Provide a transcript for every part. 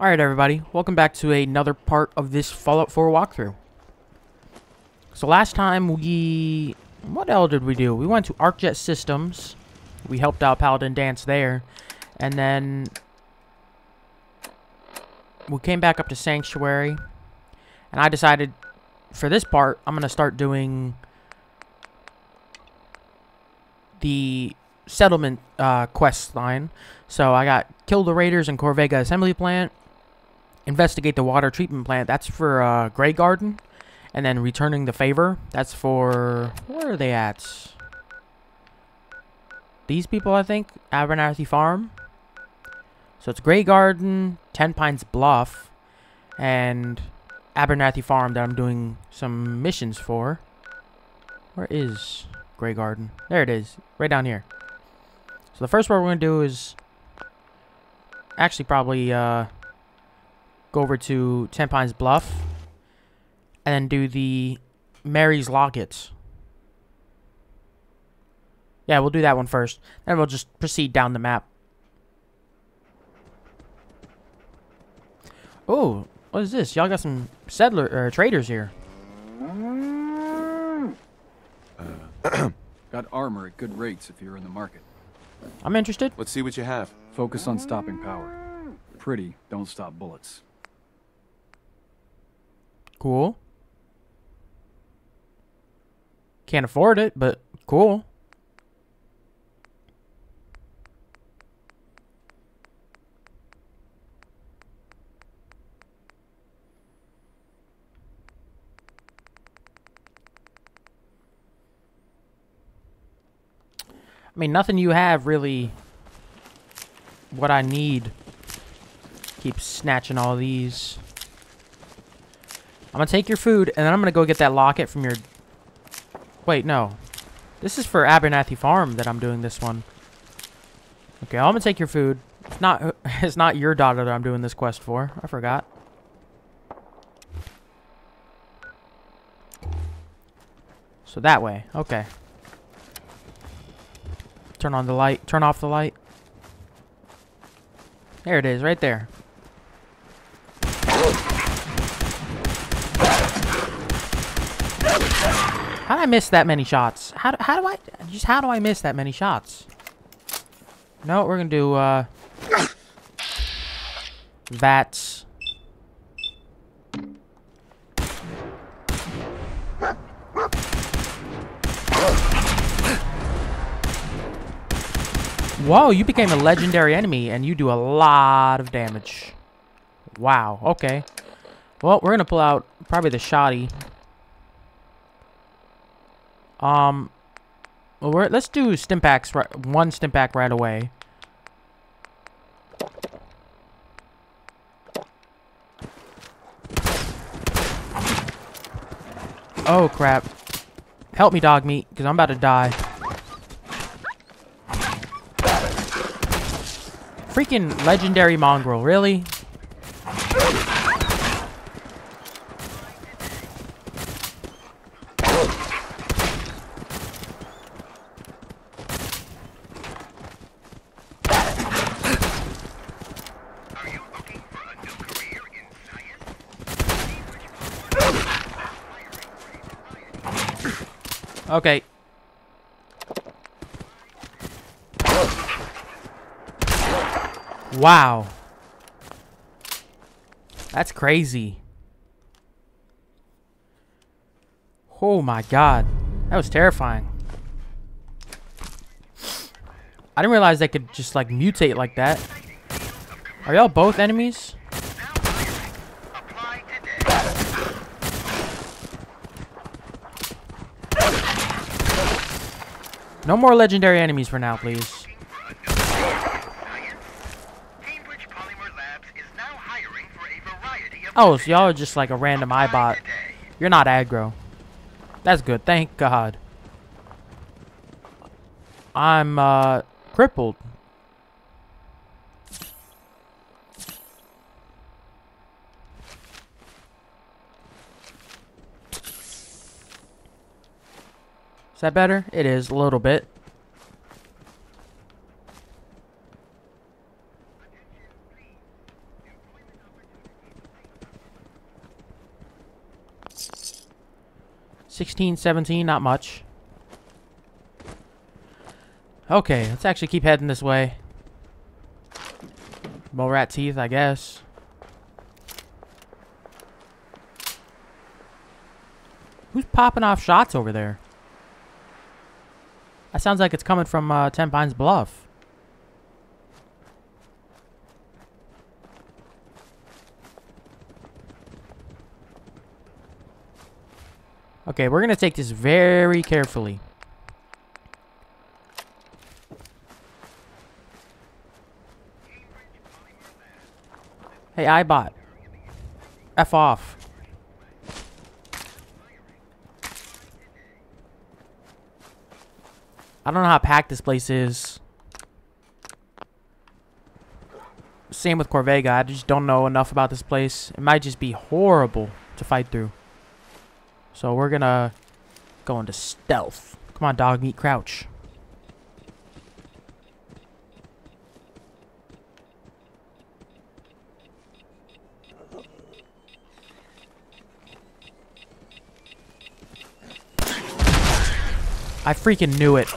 Alright everybody, welcome back to another part of this Fallout 4 walkthrough. So last time we... What else did we do? We went to ArcJet Systems. We helped out Paladin Danse there. And then... We came back up to Sanctuary. And I decided, for this part, I'm going to start doing... The settlement uh, quest line. So I got kill the raiders in Corvega assembly plant, investigate the water treatment plant. That's for uh, Graygarden, and then returning the favor. That's for where are they at? These people, I think, Abernathy Farm. So it's Graygarden, Ten Pines Bluff, and Abernathy Farm that I'm doing some missions for. Where is Graygarden? There it is, right down here. So the first one we're going to do is actually probably uh, go over to Ten Pines Bluff and then do the Mary's Lockets. Yeah, we'll do that one first. Then we'll just proceed down the map. Oh, what is this? Y'all got some settler or traders here. Got armor at good rates if you're in the market. I'm interested. Let's see what you have. Focus on stopping power. Pretty, don't stop bullets. Cool. Can't afford it, but cool. I mean, nothing you have really what I need. Keep snatching all these. I'm gonna take your food, and then I'm gonna go get that locket from your... Wait, no. This is for Abernathy Farm that I'm doing this one. Okay, I'm gonna take your food. It's not, it's not your daughter that I'm doing this quest for. I forgot. So that way. Okay. Turn on the light. Turn off the light. There it is, right there. How did I miss that many shots? How do, how do I just how do I miss that many shots? No, we're gonna do uh VATS. Whoa, you became a legendary enemy and you do a lot of damage. Wow, okay. Well, we're gonna pull out probably the shoddy. Um, well, we're, let's do stimpaks right, one stimpak right away. Oh crap! Help me, Dogmeat, because I'm about to die. Freaking legendary mongrel, really? Okay. Wow. That's crazy. Oh my god. That was terrifying. I didn't realize they could just like mutate like that. Are y'all both enemies? No more legendary enemies for now, please. Oh, so y'all are just like a random Eyebot. You're not aggro. That's good, thank God. I'm, uh, crippled. Is that better? It is, a little bit. 16, 17, not much. Okay, let's actually keep heading this way. Mole rat teeth, I guess. Who's popping off shots over there? That sounds like it's coming from uh, Ten Pines Bluff. Okay, we're going to take this very carefully. Hey, Eyebot. F off. I don't know how packed this place is. Same with Corvega. I just don't know enough about this place. It might just be horrible to fight through. So we're gonna go into stealth. Come on, Dogmeat crouch. I freaking knew it.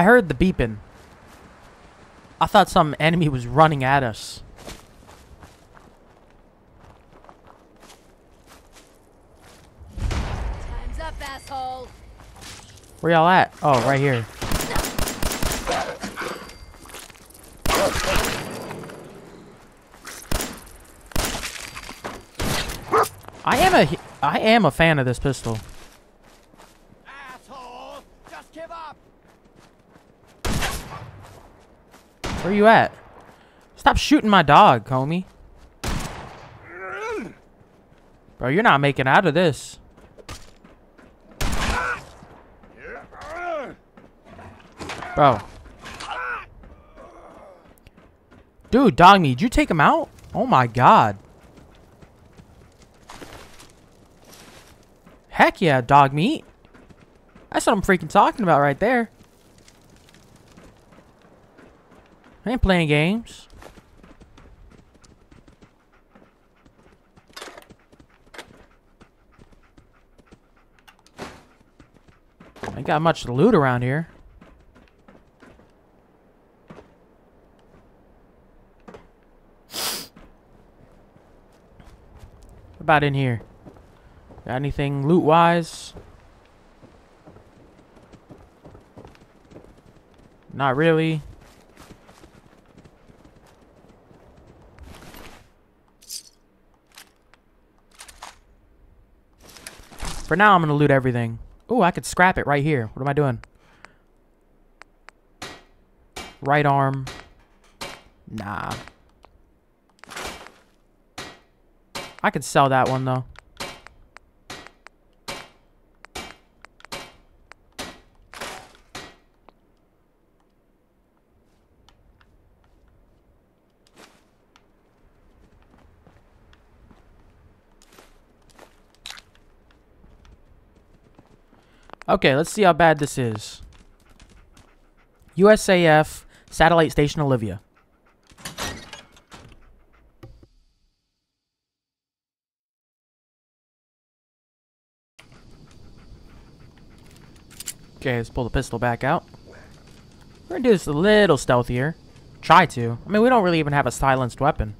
I heard the beeping. I thought some enemy was running at us. Time's up, asshole. Where y'all at? Oh, right here. I am a I am a fan of this pistol. Asshole! Just give up! Where you at? Stop shooting my dog, homie. Bro, you're not making out of this. Bro. Dude, dog me, did you take him out? Oh my god. Heck yeah, Dogmeat. That's what I'm freaking talking about right there. Ain't playing games. Ain't got much loot around here. About in here? Got anything loot wise? Not really. For now, I'm going to loot everything. Ooh, I could scrap it right here. What am I doing? Right arm. Nah. I could sell that one, though. Okay, let's see how bad this is. USAF Satellite Station Olivia. Okay, let's pull the pistol back out. We're gonna do this a little stealthier. Try to. I mean, we don't really even have a silenced weapon.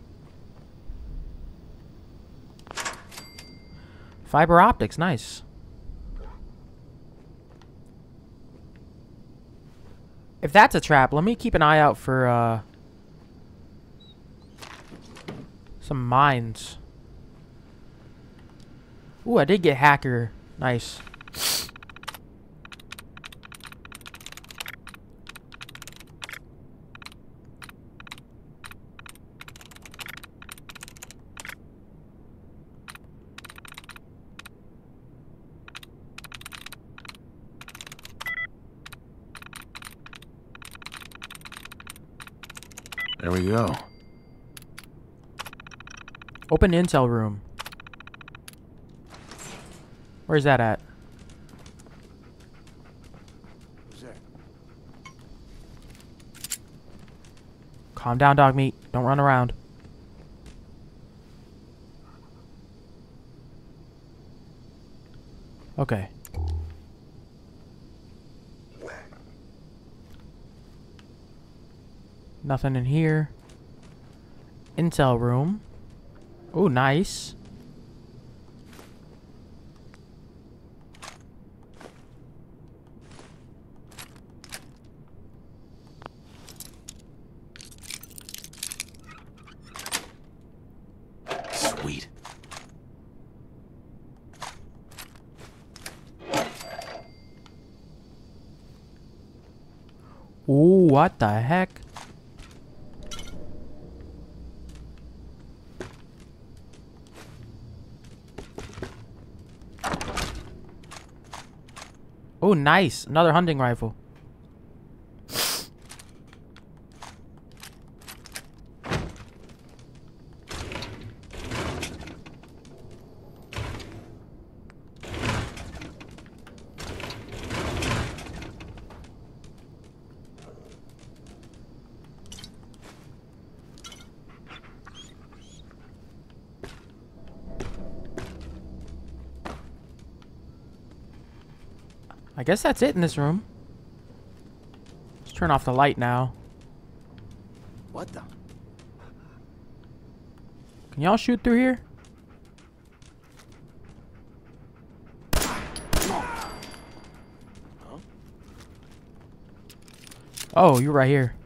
Fiber optics, nice. If that's a trap, let me keep an eye out for, uh... Some mines. Ooh, I did get hacker. Nice. Open intel room. Where's that at? Calm down, Dogmeat. Don't run around. Okay. Nothing in here. Intel room. Oh, nice. Sweet. Ooh, what the heck? Oh, nice. Another hunting rifle. Guess that's it in this room. Let's turn off the light now. What the? Can y'all shoot through here? Oh, you're right here.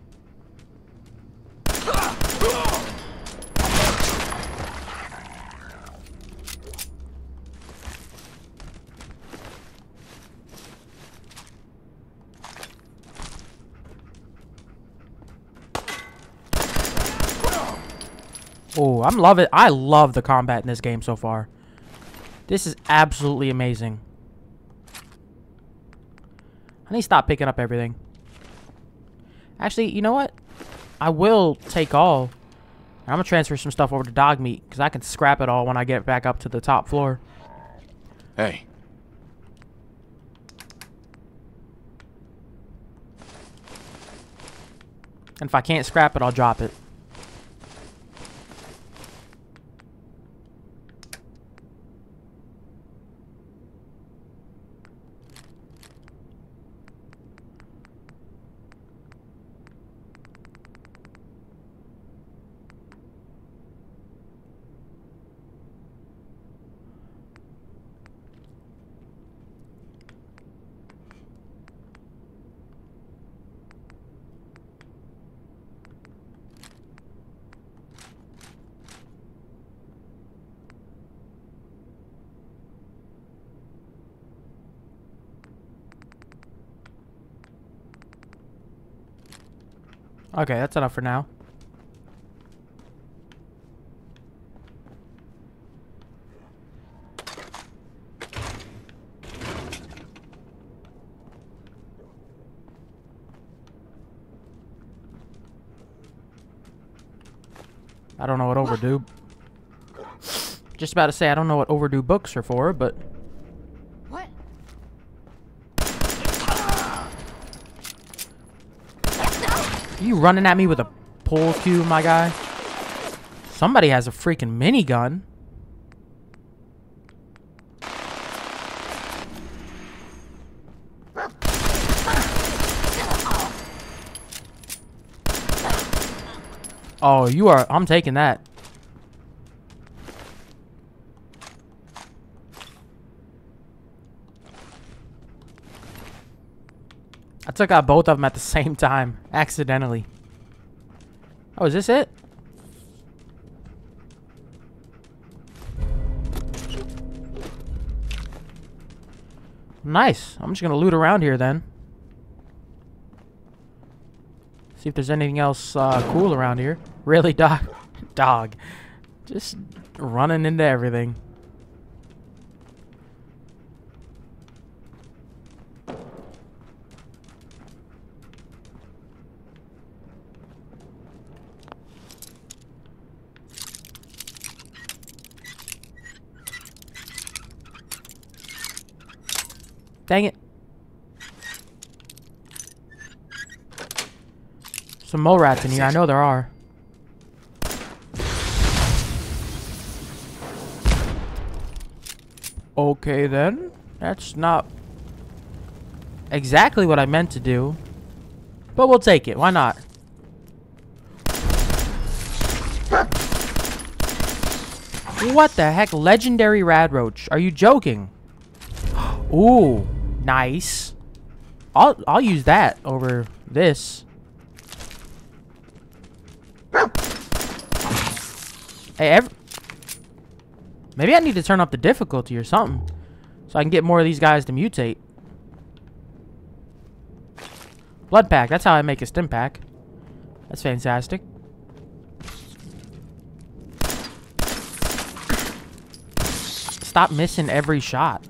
Oh, I'm love it. I love the combat in this game so far. This is absolutely amazing. I need to stop picking up everything. Actually, you know what? I will take all. I'm gonna transfer some stuff over to Dogmeat because I can scrap it all when I get back up to the top floor. Hey, And if I can't scrap it, I'll drop it. Okay, that's enough for now. I don't know what overdue. Just about to say I don't know what overdue books are for, but you running at me with a pull cue, my guy? Somebody has a freaking minigun. Oh, you are. I'm taking that. Took out both of them at the same time, accidentally. Oh, is this it? Nice. I'm just gonna loot around here then. See if there's anything else uh, cool around here. Really, dog? dog. Just running into everything. Dang it. some mole rats in here. I know there are. Okay then. That's not exactly what I meant to do. But we'll take it. Why not? What the heck? Legendary Radroach. Are you joking? Ooh, nice. I'll I'll use that over this. Hey, ev maybe I need to turn up the difficulty or something, so I can get more of these guys to mutate. Blood pack. That's how I make a stim pack. That's fantastic. Stop missing every shot.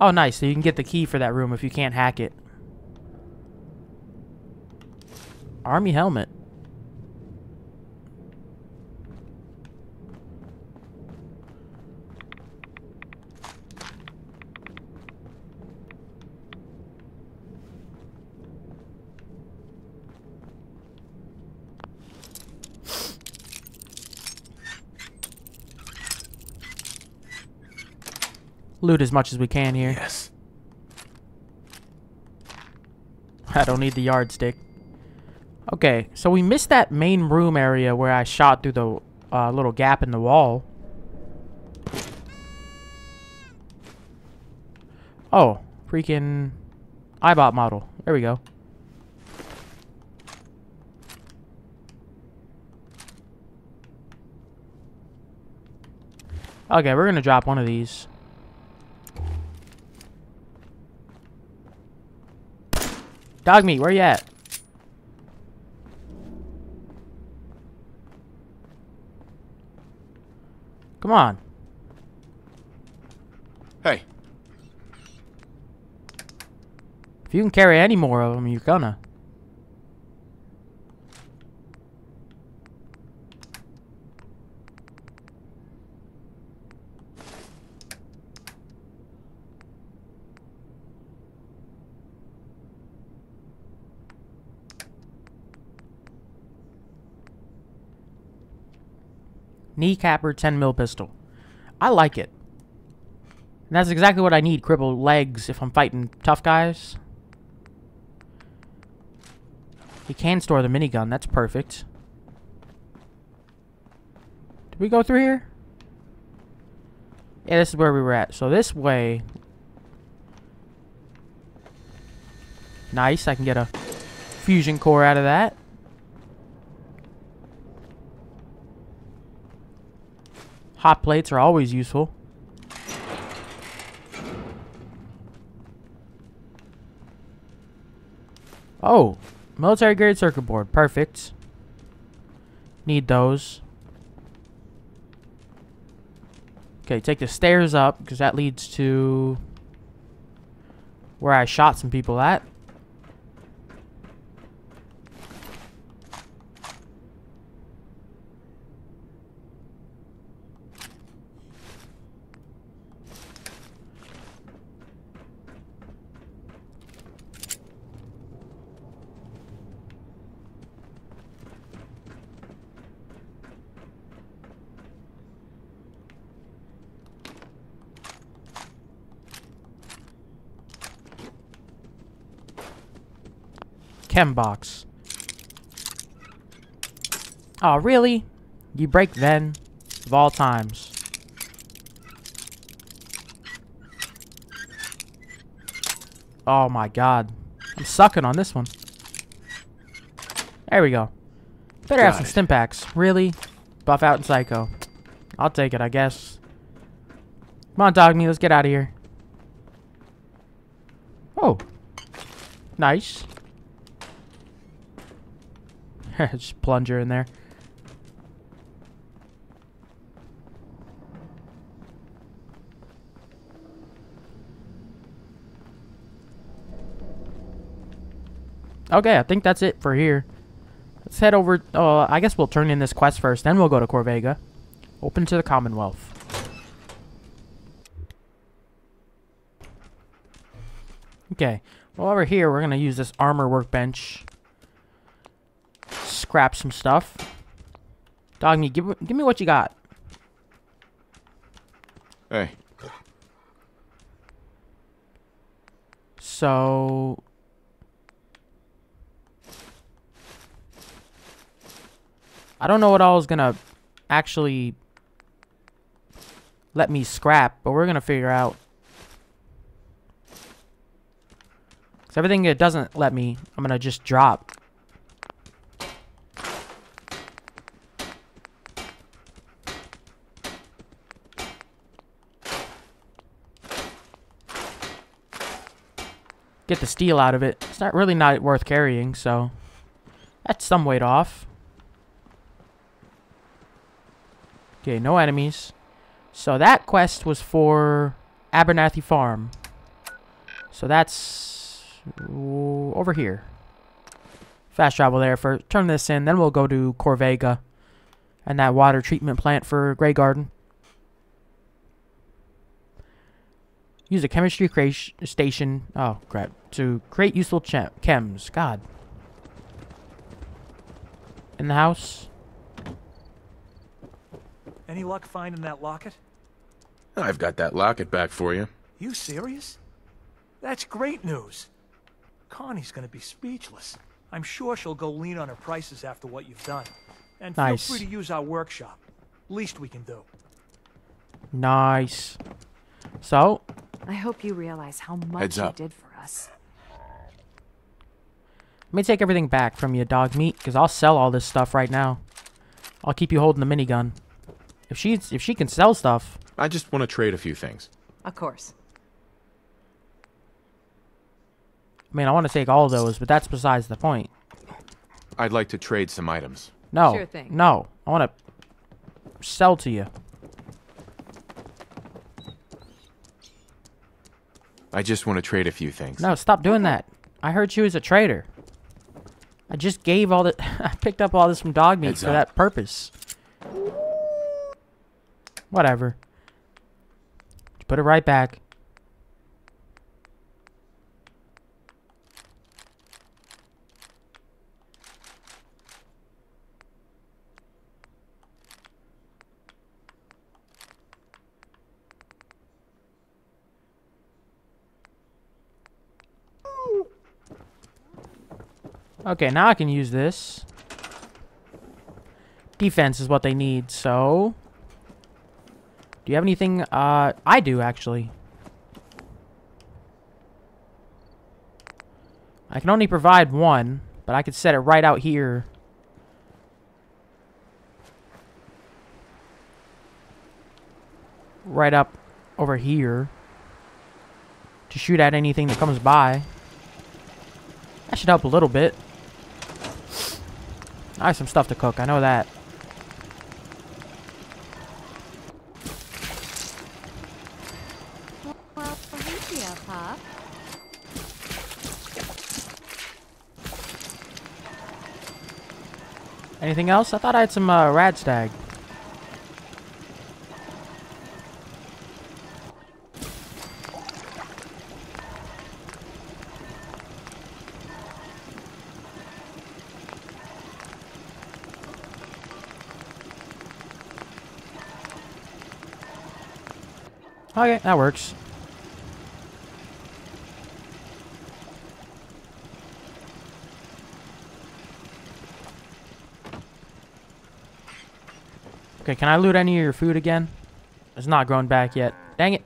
Oh, nice. So you can get the key for that room if you can't hack it. Army helmet. Loot as much as we can here. Yes. I don't need the yardstick. Okay, so we missed that main room area where I shot through the uh, little gap in the wall. Oh, freaking Eyebot model. There we go. Okay, we're gonna drop one of these. Dogmeat, where you at? Come on. Hey, If you can carry any more of them, you're gonna. Kneecapper 10 mil pistol. I like it. And that's exactly what I need, crippled legs, if I'm fighting tough guys. He can store the minigun, that's perfect. Did we go through here? Yeah, this is where we were at. So this way... Nice, I can get a fusion core out of that. Hot plates are always useful. Oh, military grade circuit board. Perfect. Need those. Okay, take the stairs up because that leads to where I shot some people at. Chem box. Oh, really? You break then? Of all times. Oh my god. I'm sucking on this one. There we go. Better have some stim packs. Really? Buffout and psycho. I'll take it, I guess. Come on, dog me. Let's get out of here. Oh. Nice. Just plunger in there. Okay, I think that's it for here. Let's head over. Uh, I guess we'll turn in this quest first, then we'll go to Corvega. Open to the Commonwealth. Okay, Well, over here, we're gonna use this armor workbench. Scrap some stuff. Dog me, give, give me what you got. Hey. So... I don't know what all is gonna actually let me scrap, but we're gonna figure out. Cause everything it doesn't let me, I'm gonna just drop. Get the steel out of it. It's not really not worth carrying, so that's some weight off. Okay, no enemies. So that quest was for Abernathy Farm. So that's over here. Fast travel there for turn this in, then we'll go to Corvega and that water treatment plant for Graygarden. Use a chemistry crea- station. Oh, crap. To create useful chem chems. God. In the house. Any luck finding that locket? I've got that locket back for you. You serious? That's great news. Connie's gonna be speechless. I'm sure she'll go lean on her prices after what you've done. And Nice. feel free to use our workshop. Least we can do. Nice. So, I hope you realize how much Heads you did for us. let me take everything back from you, Dogmeat, because I'll sell all this stuff right now. I'll keep you holding the minigun. If she's if she can sell stuff, I just want to trade a few things. Of course. I mean, I want to take all those, but that's besides the point. I'd like to trade some items. No, Sure thing. no, I want to sell to you. I just want to trade a few things. No, stop doing that. I heard she was a traitor. I just gave all the. I picked up all this from Dogmeat Heads for up. that purpose. Whatever. Put it right back. Okay, now I can use this. Defense is what they need, so... Do you have anything? Uh, I do, actually. I can only provide one, but I could set it right out here. Right up over here. To shoot at anything that comes by. That should help a little bit. I have some stuff to cook, I know that. Anything else? I thought I had some uh, radstag. Okay, that works. Okay, can I loot any of your food again? It's not grown back yet. Dang it.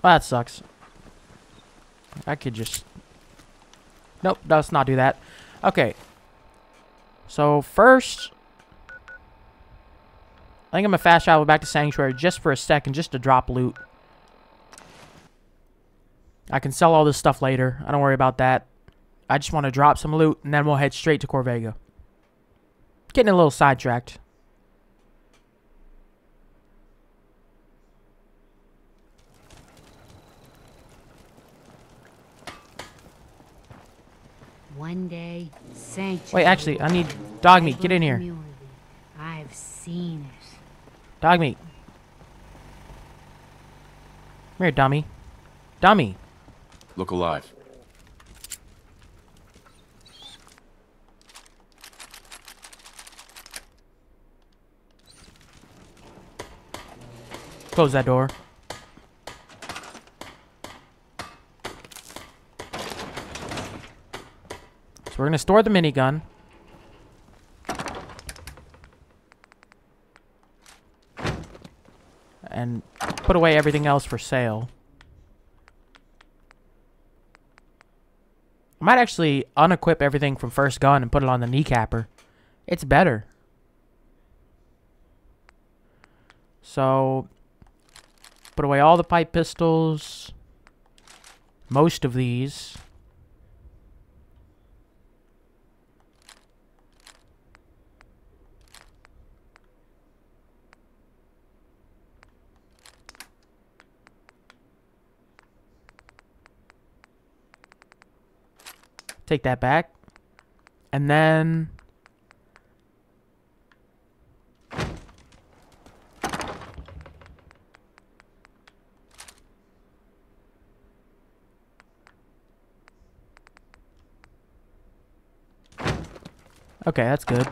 Well, that sucks. I could just... Nope, let's not do that. Okay. So, first... I think I'm gonna fast travel back to Sanctuary just for a second, just to drop loot. I can sell all this stuff later. I don't worry about that. I just want to drop some loot, and then we'll head straight to Corvega. Getting a little sidetracked. One day, sanctuary. Wait, actually, I need Dogmeat. Get in here. I've seen it. Dogmeat. Come here, dummy. Dummy. Look alive. Close that door. So we're gonna store the minigun. And put away everything else for sale. I might actually unequip everything from first gun and put it on the kneecapper. It's better. So, put away all the pipe pistols. Most of these. Take that back. And then Okay, that's good.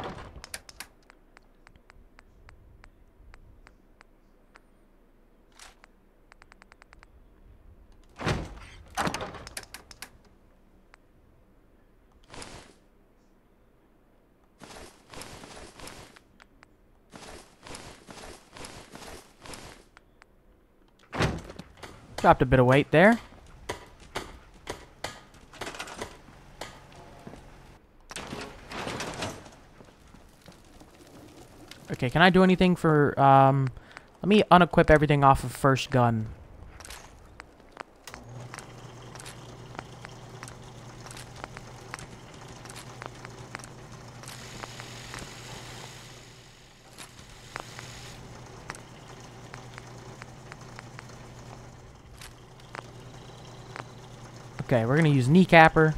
Dropped a bit of weight there. Okay, can I do anything for, um... Let me unequip everything off of first gun. Okay, we're gonna use kneecapper.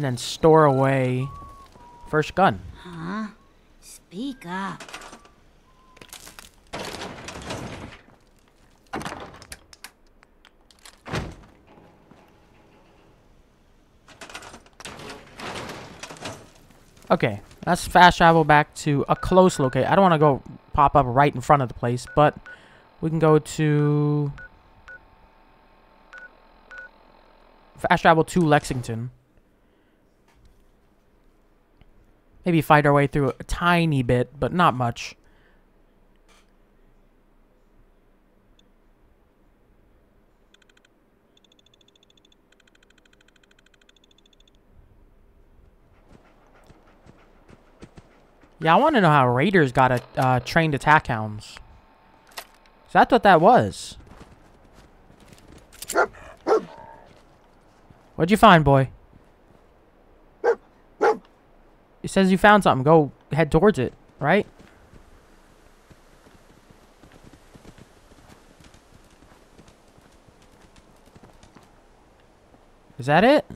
And then store away first gun. Huh? Speak up. Okay, let's fast travel back to a close location. I don't want to go pop up right in front of the place, but we can go to... Fast travel to Lexington. Maybe fight our way through a tiny bit, but not much. Yeah, I want to know how raiders got a uh, trained attack hounds. So that's what that was. What'd you find, boy? It says you found something. Go head towards it, right? Is that it?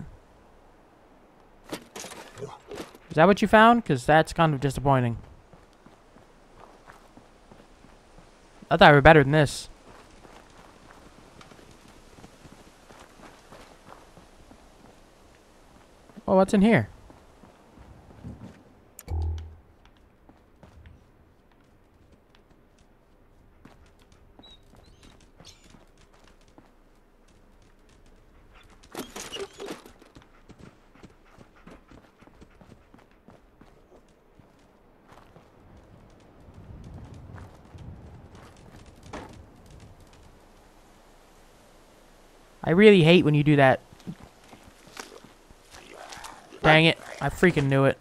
Is that what you found? Because that's kind of disappointing. I thought we were better than this. Oh, what's in here? I really hate when you do that. Dang it. I freaking knew it.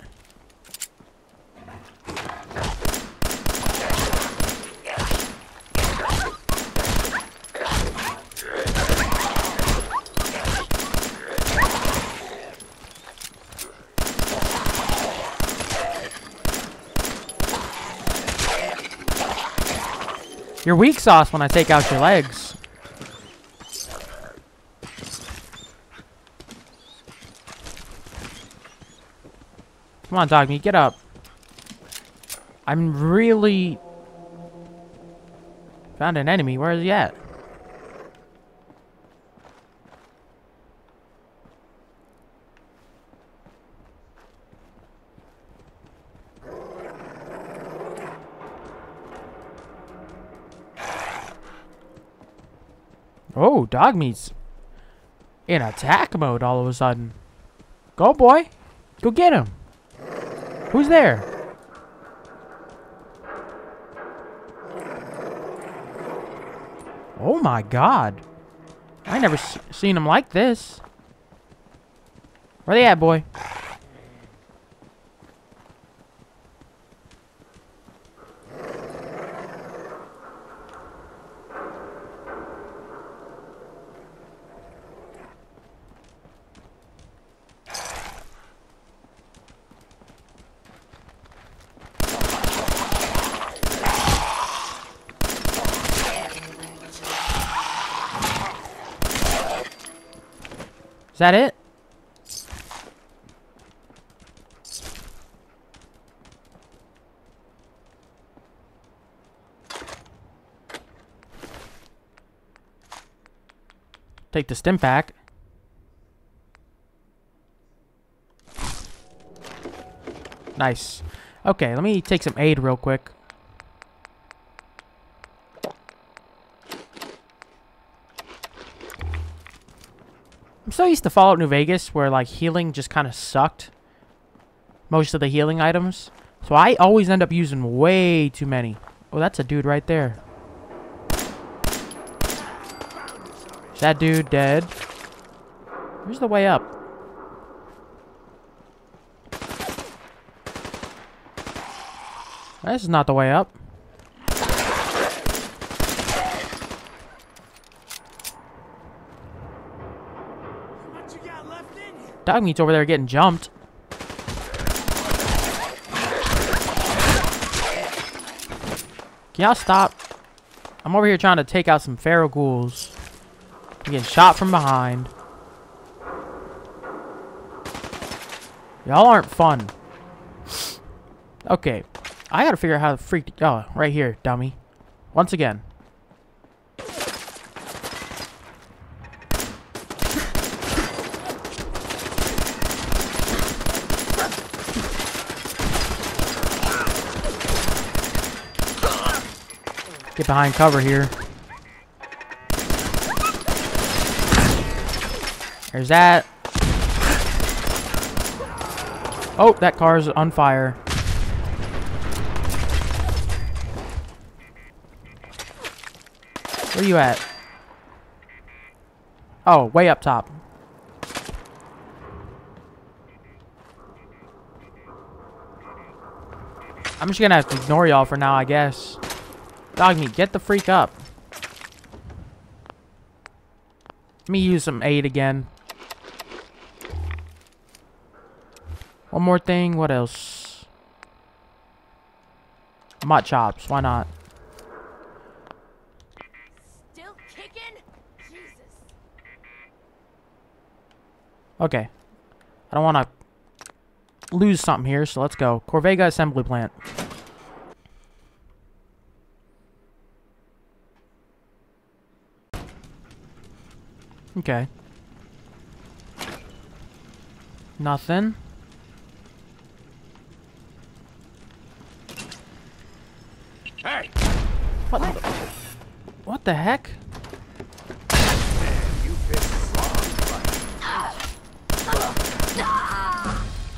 You're weak sauce when I take out your legs. Come on, Dogmeat, get up. I'm really... Found an enemy. Where is he at? Oh, Dogmeat's in attack mode all of a sudden. Go, boy. Go get him. Who's there? Oh my god. I never seen him like this. Where they at, boy? Is that it? Take the Stimpak. Nice. Okay, let me take some aid real quick. So used to Fallout New Vegas where like healing just kind of sucked. Most of the healing items. So I always end up using way too many. Oh, that's a dude right there. Is that dude dead? Where's the way up? This is not the way up. What you got left in you? Dogmeat's over there getting jumped. Can y'all stop? I'm over here trying to take out some feral ghouls. I'm getting shot from behind. Y'all aren't fun. Okay. I gotta figure out how to freak... Oh, right here, dummy. Once again. Get behind cover here. There's that. Oh, that car's on fire. Where are you at? Oh, way up top. I'm just gonna have to ignore y'all for now, I guess. Dogmeat, get the freak up. Let me use some aid again. One more thing, what else? Mutt chops, why not? Still kicking? Jesus. Okay. I don't want to lose something here, so let's go. Corvega Assembly Plant. Okay. Nothing. Hey! What? the- What the heck?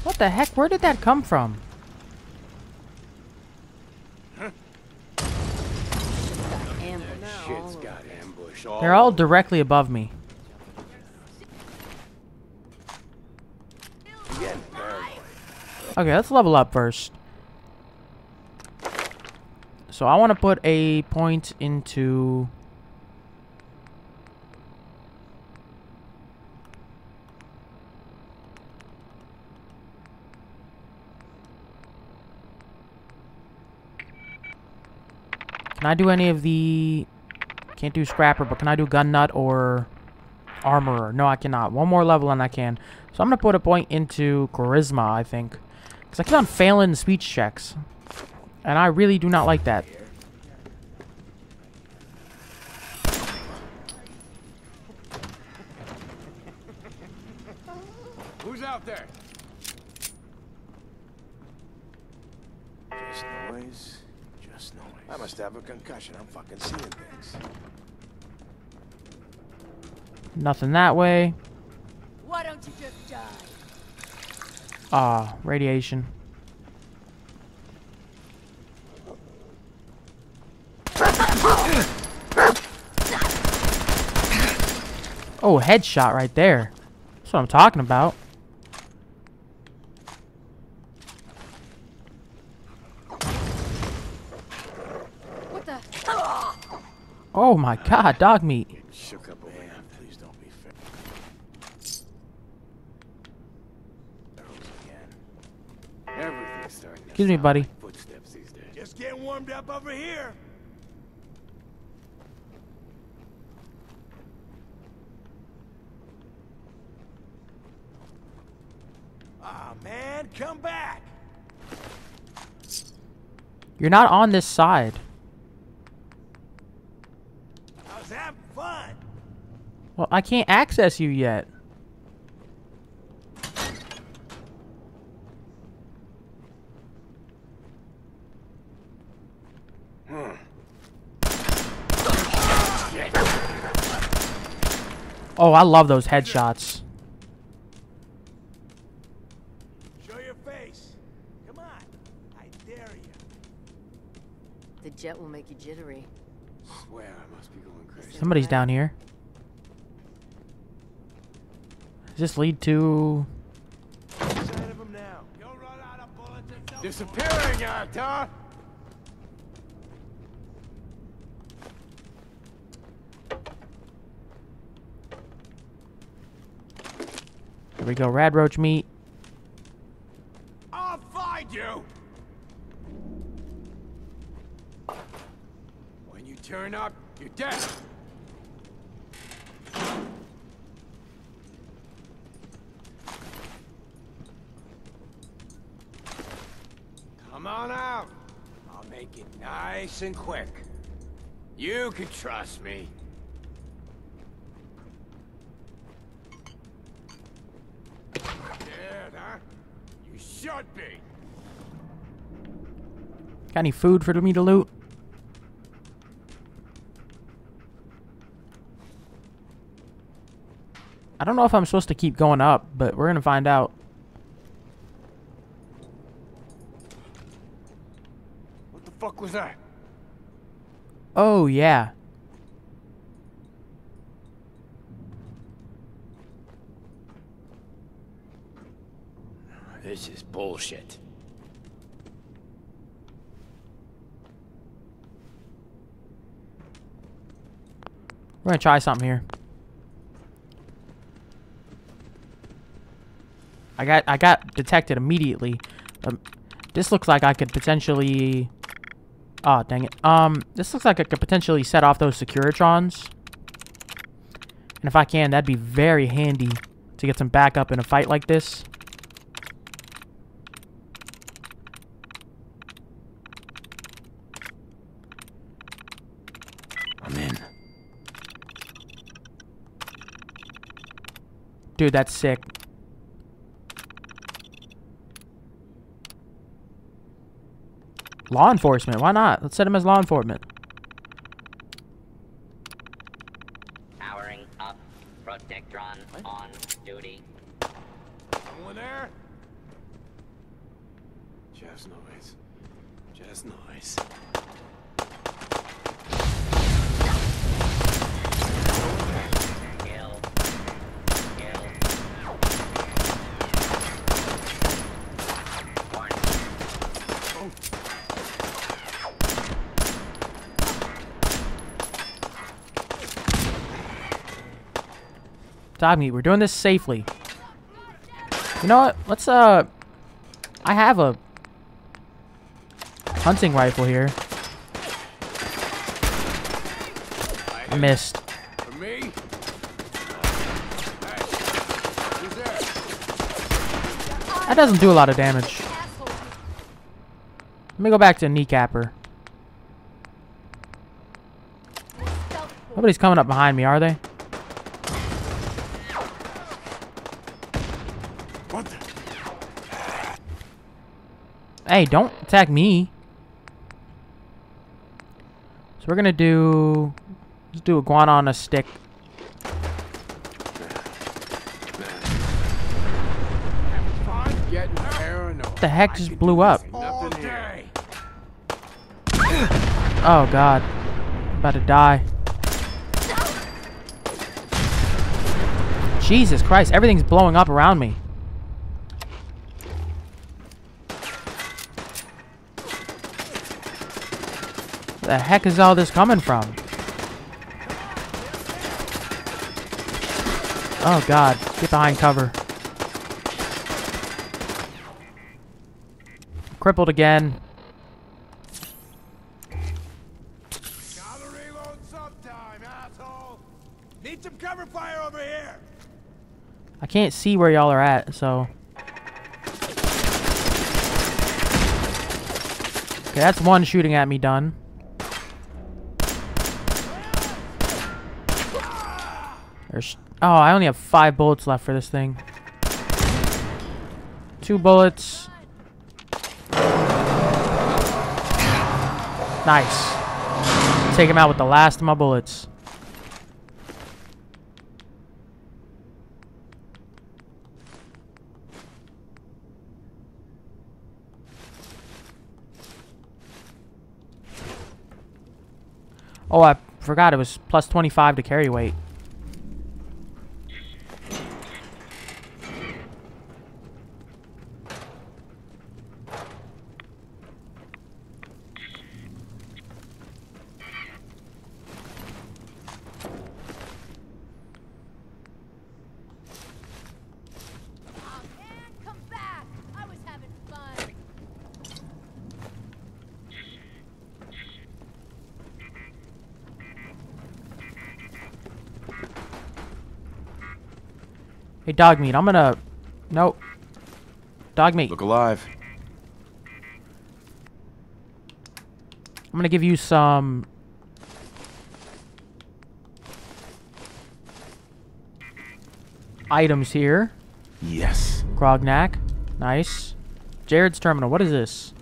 What the heck? Where did that come from? They're all directly above me. Okay, let's level up first. So I want to put a point into... Can I do any of the... Can't do Scrapper, but can I do Gun Nut or Armorer? No, I cannot. One more level and I can. So I'm going to put a point into Charisma, I think. Because I keep on failing the speech checks. And I really do not like that. Who's out there? Just noise. Just noise. I must have a concussion. I'm fucking seeing things. Nothing that way. Why don't you just die? Ah, radiation. Oh, headshot right there. That's what I'm talking about. What the? Oh my god, Dogmeat. Shook up a man. Please don't be fair. Arrows again. Everything's starting to Excuse me, buddy. Footsteps these days. Just getting warmed up over here. Ah, man, come back. You're not on this side. I was having fun. Well, I can't access you yet. Oh, I love those headshots. Show your face. Come on. I dare you. The jet will make you jittery. Swear I must be going crazy. Somebody's down here. Does this lead to... Sign of him now. You'll run out of bullets and Disappearing act, huh? Here we go, rad roach meat. I'll find you! When you turn up, you're dead. Come on out. I'll make it nice and quick. You can trust me. Scared, huh? You should be. Got any food for me to loot? I don't know if I'm supposed to keep going up, but we're gonna find out. What the fuck was that? Oh, yeah. This is bullshit. We're gonna try something here. I got I got detected immediately. Um, this looks like I could potentially. Oh dang it. Um, this looks like I could potentially set off those Securitrons. And if I can, that'd be very handy to get some backup in a fight like this. Dude, that's sick. Law enforcement, why not? Let's set him as law enforcement. Powering up. Protectron on duty. Someone there? Just noise. Just noise. Kill. Kill. Warning. Meat, we're doing this safely. You know what? Let's, uh... I have a... Hunting rifle here. I missed. Me? That doesn't do a lot of damage. Let me go back to kneecapper. Nobody's coming up behind me, are they? What the? Hey, don't attack me. So we're gonna do... Let's do iguana on a stick. What the heck just blew up? Oh god. I'm about to die. Jesus Christ, everything's blowing up around me. The heck is all this coming from? Oh god, get behind cover. Crippled again. Gotta reload sometime, asshole. Need some cover fire over here. I can't see where y'all are at, so. Okay, that's one shooting at me done. There's. Oh, I only have five bullets left for this thing. Two bullets. Nice. Take him out with the last of my bullets. Oh, I forgot it was plus 25 to carry weight. Come back! I was having fun. Hey, Dogmeat, I'm gonna... Nope. Dogmeat. Look alive. I'm gonna give you some... Items here. Yes. Grognak. Nice. Jared's Terminal. What is this?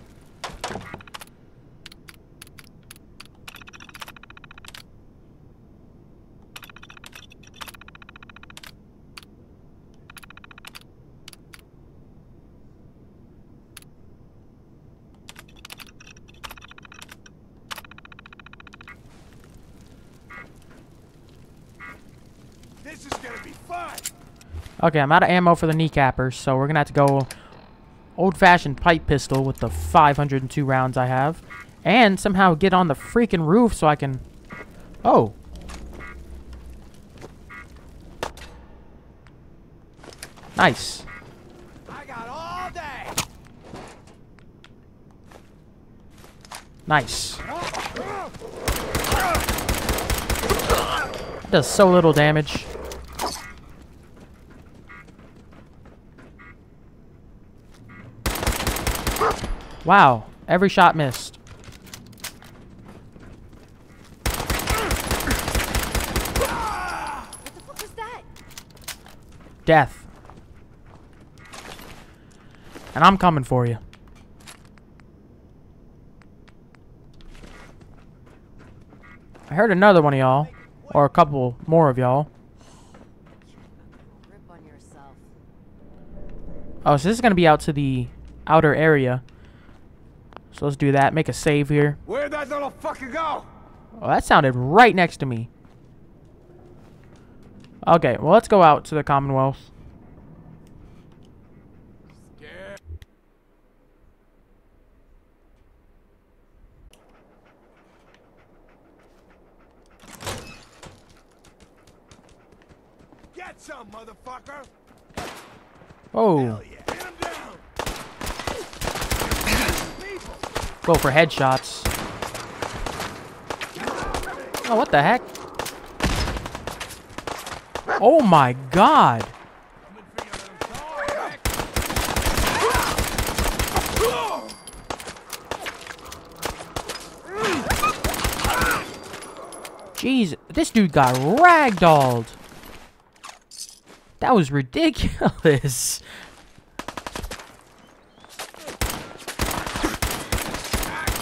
Okay, I'm out of ammo for the kneecappers, so we're gonna have to go old-fashioned pipe pistol with the 502 rounds I have, and somehow get on the freaking roof so I can. Oh. Nice. I got all day. Nice. Does so little damage. Wow, every shot missed. What the fuck was that? Death. And I'm coming for you. I heard another one of y'all. Or a couple more of y'all. Grip on yourself. Oh, so this is going to be out to the outer area. So let's do that. Make a save here. Where'd that little fucker go? Oh, that sounded right next to me. Okay, well, let's go out to the Commonwealth. Get some, motherfucker! Oh, Hell yeah! Get him down! People! Go for headshots. Oh, what the heck? Oh my god. Jeez, this dude got ragdolled. That was ridiculous.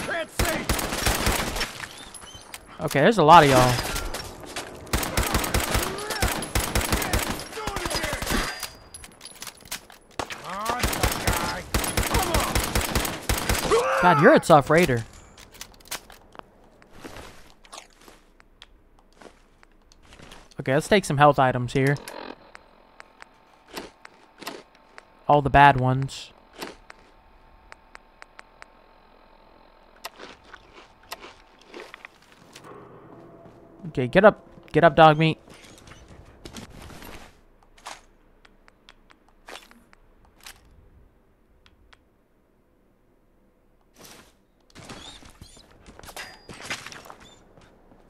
Can't see! Okay, there's a lot of y'all. God, you're a tough raider. Okay, let's take some health items here. All the bad ones. Okay, get up. Get up, Dogmeat.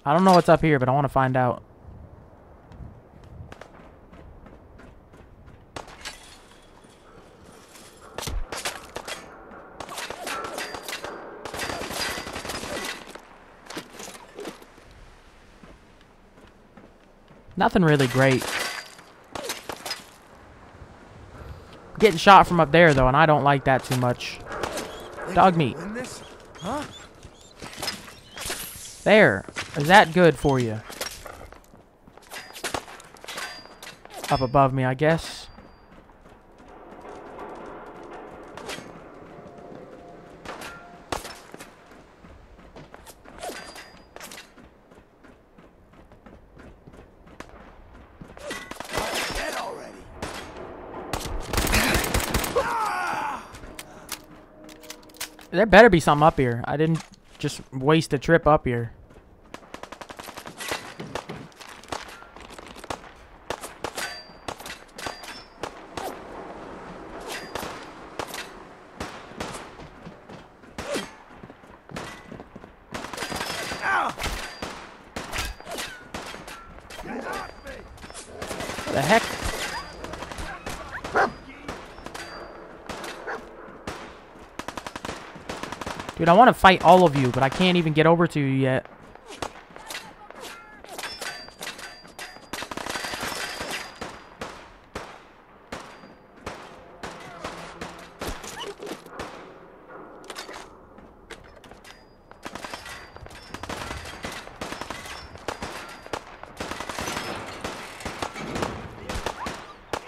I don't know what's up here, but I want to find out. Nothing really great. Getting shot from up there, though, and I don't like that too much. Dogmeat. Huh? There. Is that good for you? Up above me, I guess. Dead already. There better be something up here. I didn't just waste a trip up here. The heck? Dude, I want to fight all of you, but I can't even get over to you yet.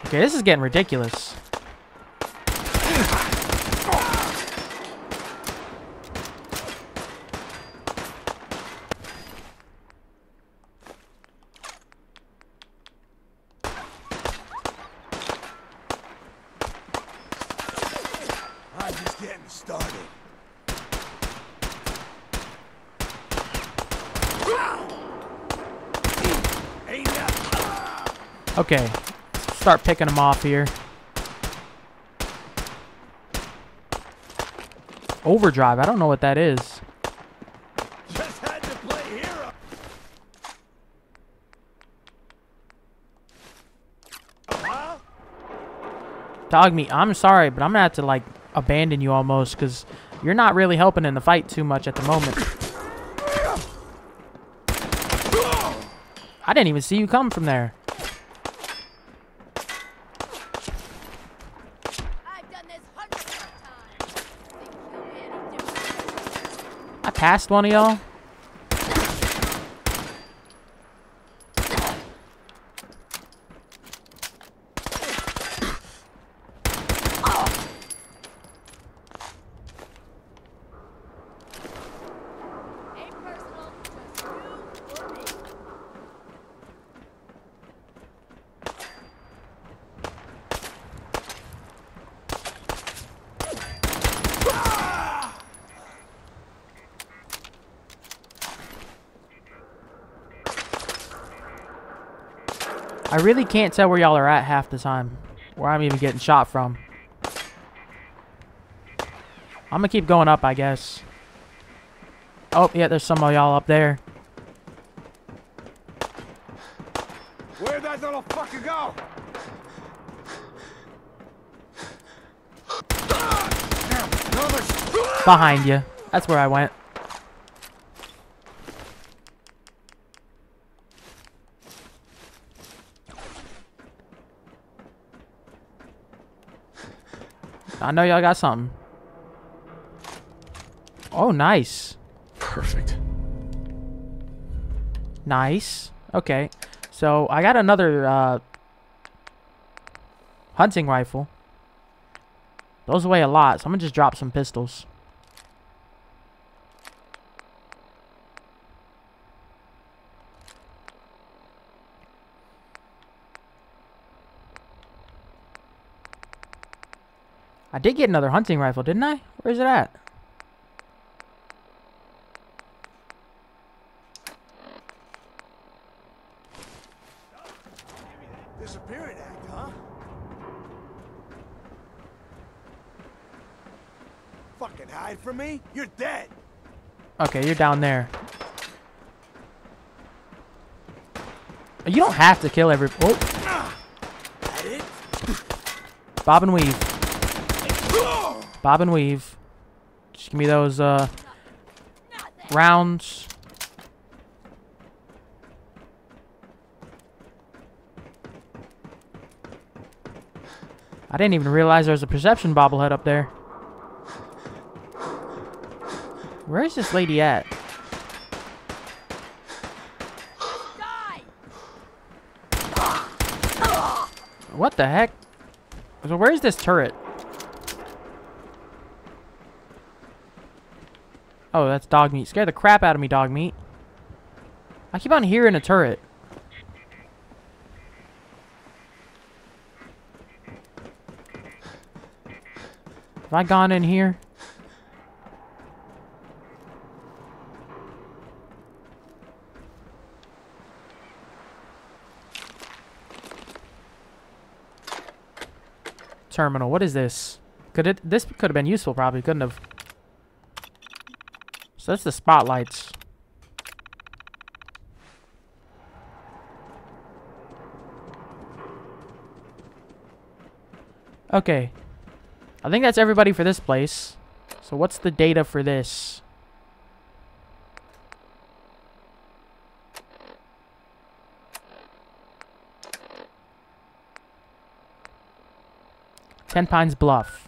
Okay, this is getting ridiculous. I'm just getting started. Ain't that Okay, start picking them off here. Overdrive, I don't know what that is. just had to play hero? Huh? Dogmeat, I'm sorry, but I'm gonna have to like abandon you almost because you're not really helping in the fight too much at the moment. I didn't even see you come from there. I've done this hundreds of times. Think you'll be any passed one of y'all. really can't tell where y'all are at half the time. Where I'm even getting shot from. I'm gonna keep going up, I guess. Oh, yeah, there's some of y'all up there. Where'd that little fucker go? Behind you. That's where I went. I know y'all got something. Oh, nice. Perfect. Nice. Okay. So I got another uh, hunting rifle. Those weigh a lot, so I'm gonna just drop some pistols. I did get another hunting rifle, didn't I? Where's it at? Disappearing act, huh? Fucking hide from me? You're dead. Okay, you're down there. You don't have to kill every. Oh, ah, bob and weave. Bob and weave. Just give me those uh rounds. I didn't even realize there was a perception bobblehead up there. Where is this lady at? What the heck? So where's this turret? Oh, that's Dogmeat. Scare the crap out of me, Dogmeat. I keep on hearing a turret. Have I gone in here? Terminal. What is this? Could it? This could have been useful. Probably couldn't have. So that's the spotlights. Okay. I think that's everybody for this place. So what's the data for this? Tenpines Bluff.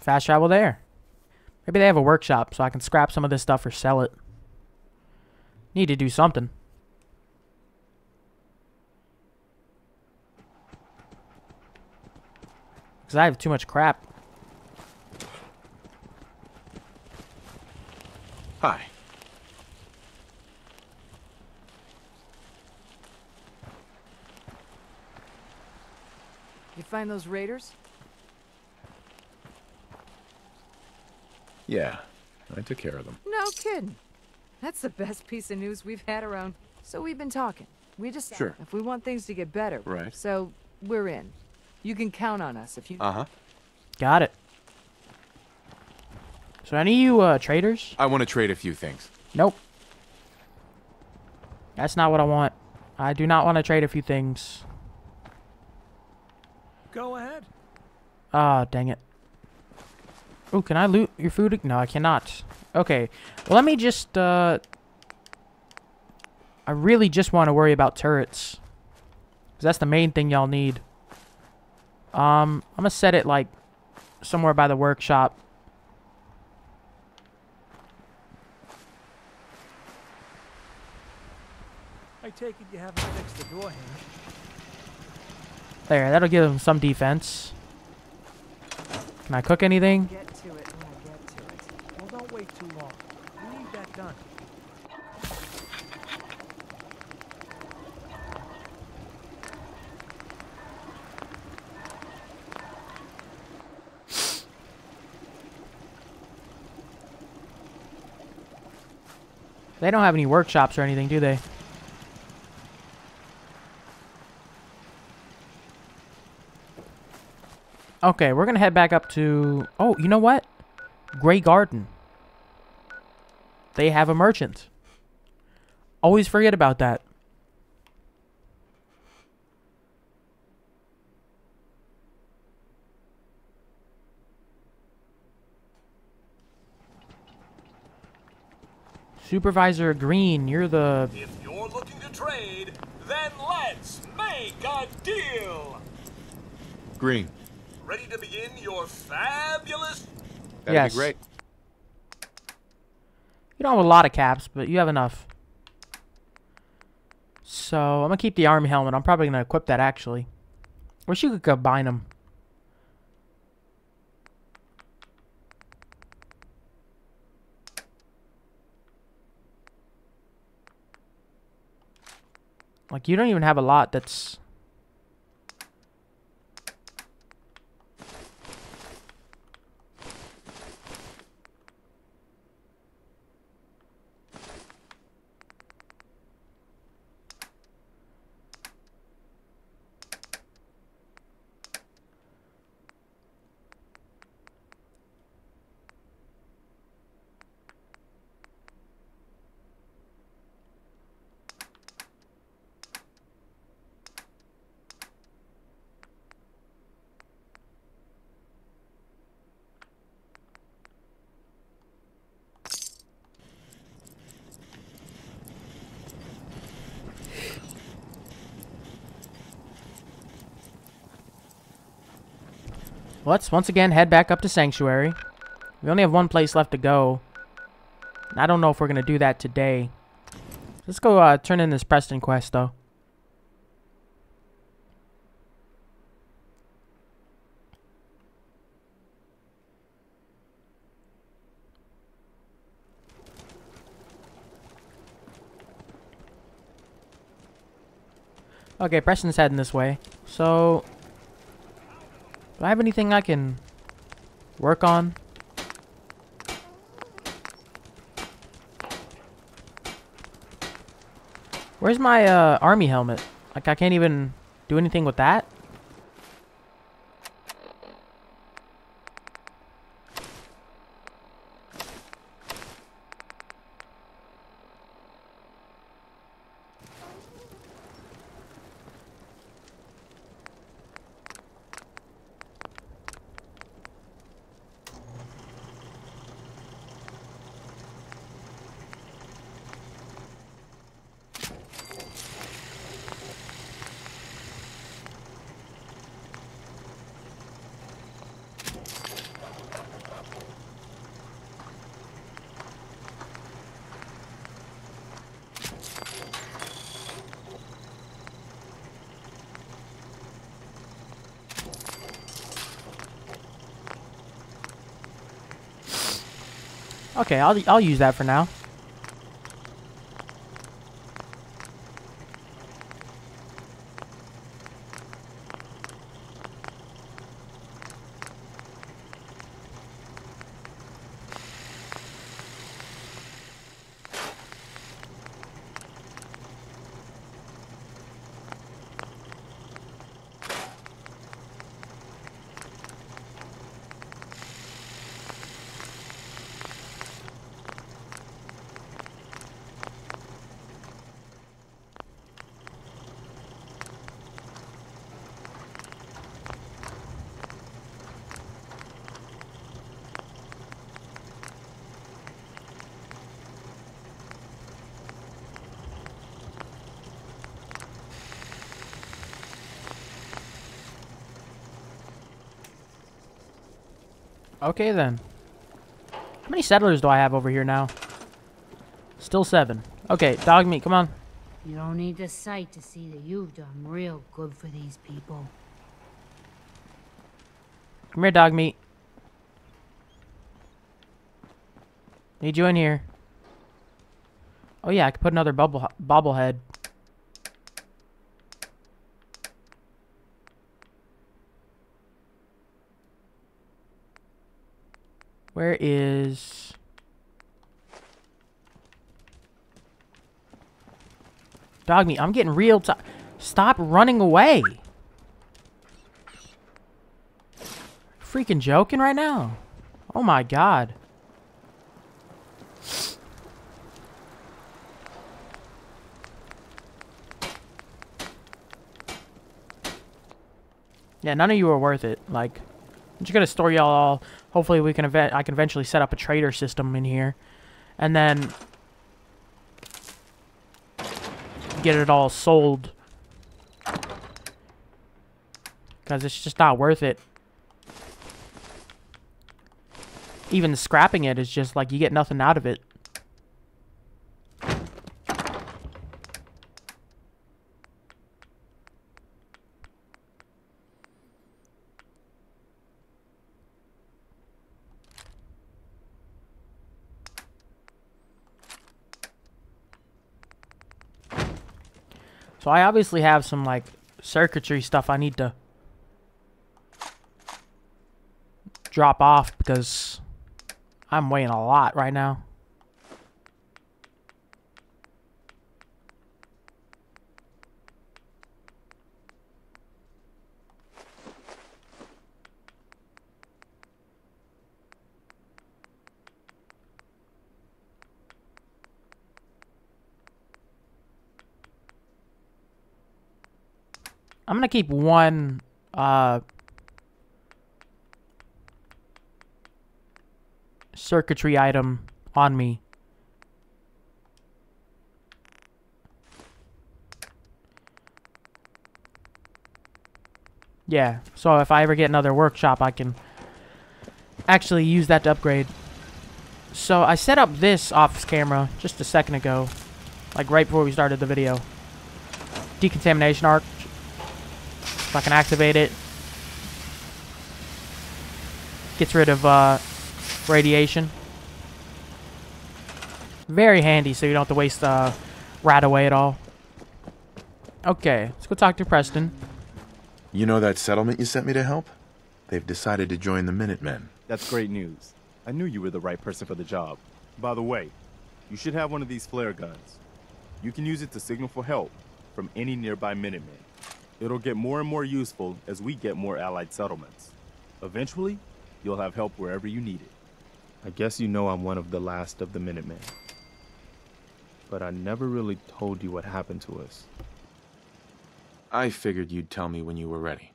Fast travel there. Maybe they have a workshop so I can scrap some of this stuff or sell it. Need to do something. Because I have too much crap. Hi. You find those raiders? Yeah, I took care of them. No kidding. That's the best piece of news we've had around. So we've been talking. We just Sure. if we want things to get better. Right. So we're in. You can count on us if you. Uh huh. Got it. So any of you uh, traders? I want to trade a few things. Nope. That's not what I want. I do not want to trade a few things. Go ahead. Ah, dang it. Oh, can I loot your food? No, I cannot. Okay. Well, let me just, uh... I really just want to worry about turrets. Because that's the main thing y'all need. Um, I'm going to set it, like, somewhere by the workshop. I take it you haven't fixed the door hinge. There, that'll give them some defense. Can I cook anything? Get to it when I get to it. Well, don't wait too long. We need that done. They don't have any workshops or anything, do they? Okay, we're gonna head back up to... Oh, you know what? Graygarden they have a merchant. Always forget about that. Supervisor Green, you're the... If you're looking to trade, then let's make a deal! Green. Ready to begin your fabulous... That'd yes. be great. You don't have a lot of caps, but you have enough. So I'm gonna keep the army helmet. I'm probably gonna equip that actually. Wish you could combine them. Like you don't even have a lot that's Let's once again head back up to Sanctuary. We only have one place left to go. I don't know if we're going to do that today. Let's go uh, turn in this Preston quest, though. Okay, Preston's heading this way. So, do I have anything I can work on? Where's my uh, army helmet? Like I can't even do anything with that? Okay, I'll I'll use that for now. Okay then. How many settlers do I have over here now? Still seven. Okay, Dogmeat, come on. You don't need the sight to see that you've done real good for these people. Come here, Dogmeat. Need you in here. Oh yeah, I could put another bubble bobblehead. Where is... Dogmeat, I'm getting real ti- Stop running away! Freaking joking right now? Oh my god. Yeah, none of you are worth it. Like, I'm just going to store y'all all. Hopefully we can event I can eventually set up a trader system in here. And then get it all sold. Because it's just not worth it. Even scrapping it is just like you get nothing out of it. So I obviously have some like circuitry stuff I need to drop off because I'm weighing a lot right now. I'm gonna keep one uh circuitry item on me. Yeah, so if I ever get another workshop, I can actually use that to upgrade. So I set up this off camera just a second ago, like right before we started the video. Decontamination arc. If I can activate it. Gets rid of uh, radiation. Very handy so you don't have to waste uh, RadAway at all. Okay, let's go talk to Preston. You know that settlement you sent me to help? They've decided to join the Minutemen. That's great news. I knew you were the right person for the job. By the way, you should have one of these flare guns. You can use it to signal for help from any nearby Minutemen. It'll get more and more useful as we get more allied settlements. Eventually, you'll have help wherever you need it. I guess you know I'm one of the last of the Minutemen. But I never really told you what happened to us. I figured you'd tell me when you were ready.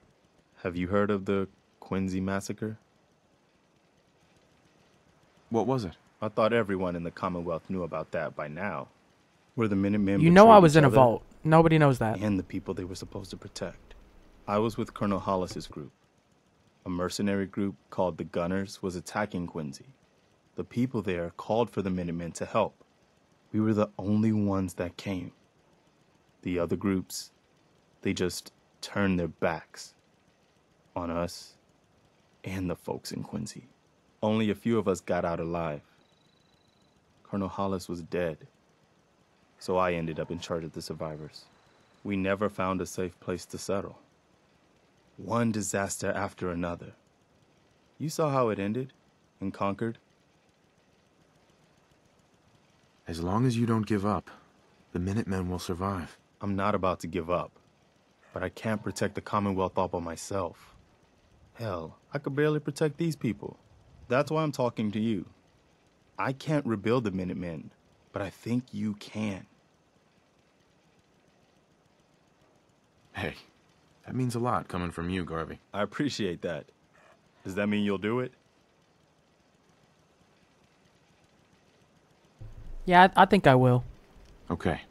Have you heard of the Quincy massacre? What was it? I thought everyone in the Commonwealth knew about that by now. Where the Minutemen You know I was in a vault. Nobody knows that. And the people they were supposed to protect. I was with Colonel Hollis's group. A mercenary group called the Gunners was attacking Quincy. The people there called for the Minutemen to help. We were the only ones that came. The other groups, they just turned their backs on us and the folks in Quincy. Only a few of us got out alive. Colonel Hollis was dead, so I ended up in charge of the survivors. We never found a safe place to settle. One disaster after another. You saw how it ended in Concord? As long as you don't give up, the Minutemen will survive. I'm not about to give up, but I can't protect the Commonwealth all by myself. Hell, I could barely protect these people. That's why I'm talking to you. I can't rebuild the Minutemen, but I think you can. Hey, that means a lot coming from you, Garvey. I appreciate that. Does that mean you'll do it? Yeah, I, I think I will. Okay,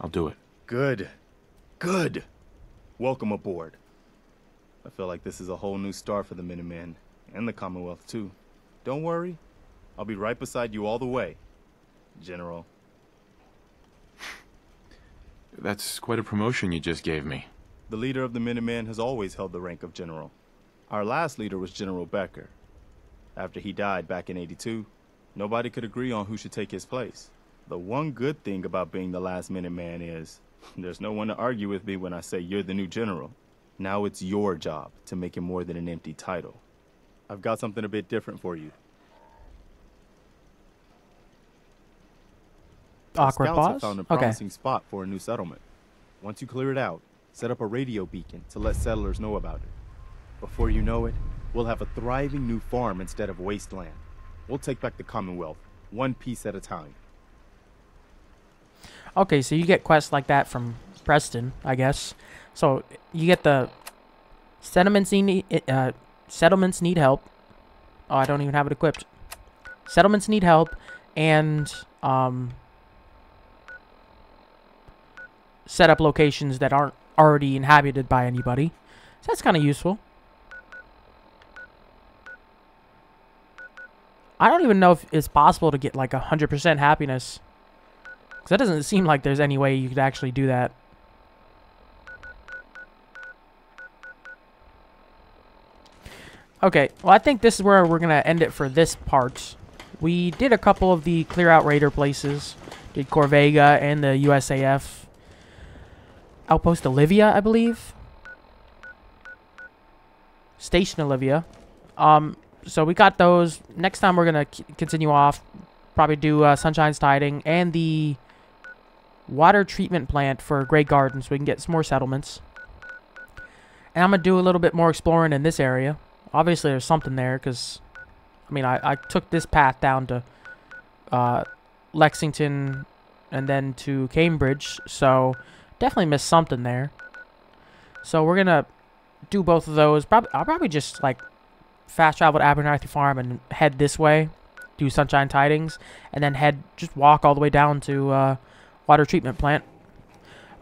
I'll do it. Good. Good. Welcome aboard. I feel like this is a whole new start for the Minutemen and the Commonwealth, too. Don't worry. I'll be right beside you all the way, General. That's quite a promotion you just gave me. The leader of the Minutemen has always held the rank of general. Our last leader was General Becker. After he died back in 82, nobody could agree on who should take his place. The one good thing about being the last Minuteman is there's no one to argue with me when I say you're the new general. Now it's your job to make it more than an empty title. I've got something a bit different for you. Awkward scouts have found a Okay. promising spot for a new settlement. Once you clear it out, set up a radio beacon to let settlers know about it. Before you know it, we'll have a thriving new farm instead of wasteland. We'll take back the Commonwealth, one piece at a time. Okay, so you get quests like that from Preston, I guess. So you get the settlements need uh, settlements need help. Oh, I don't even have it equipped. Settlements need help, and um, set up locations that aren't already inhabited by anybody. So that's kind of useful. I don't even know if it's possible to get like 100% happiness. Because that doesn't seem like there's any way you could actually do that. Okay, well I think this is where we're going to end it for this part. We did a couple of the clear out raider places. Did Corvega and the USAF. Outpost Olivia, I believe. Station Olivia. Um, so we got those. Next time we're going to continue off. Probably do uh, Sunshine Tidings and the water treatment plant for Graygarden so we can get some more settlements. And I'm going to do a little bit more exploring in this area. Obviously there's something there because, I mean, I, I took this path down to uh, Lexington and then to Cambridge. So definitely missed something there. So we're going to do both of those. Probably, I'll probably just like fast travel to Abernathy Farm and head this way, do Sunshine Tidings, and then head, just walk all the way down to uh, Water Treatment Plant.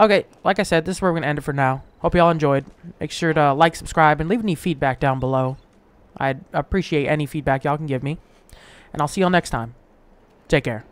Okay, like I said, this is where we're going to end it for now. Hope you all enjoyed. Make sure to like, subscribe, and leave any feedback down below. I'd appreciate any feedback y'all can give me. And I'll see y'all next time. Take care.